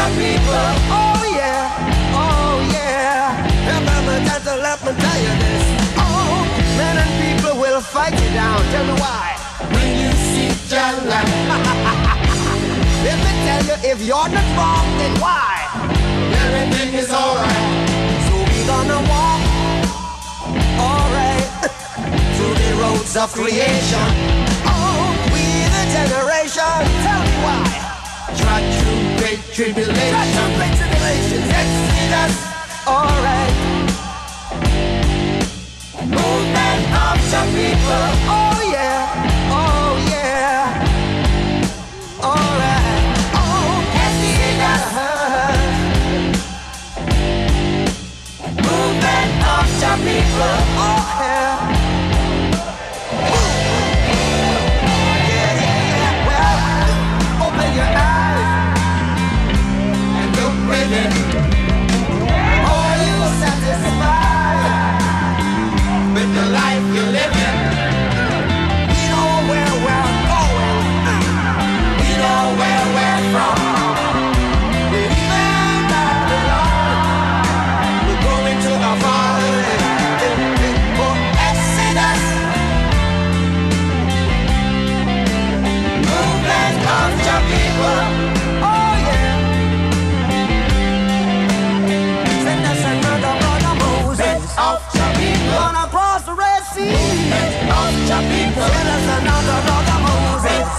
your people. Oh yeah, oh yeah. And Mama Tata, let me tell you this. Oh, men and people will fight you down. Tell me why. When you see Jalla. let me tell you, if you're not wrong, then why? Everything is alright. So we gonna walk. Alright. Through the roads of creation. Oh, we the generation. Tell me why. Tribulation. Try through great tribulation. Exodus. Alright. Movement of the people. Oh yeah. Oh yeah. Alright. Oh, Exodus. Movement of the people.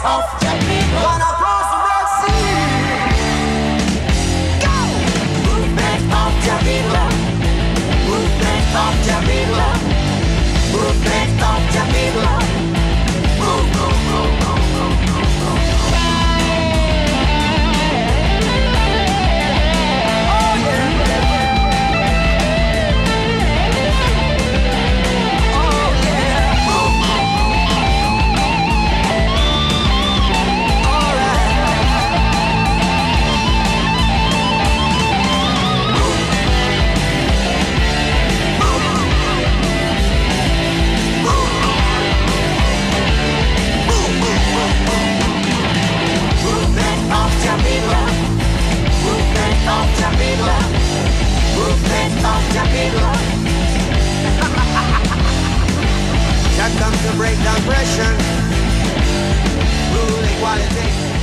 Moses. Comes the breakdown. Rule equality.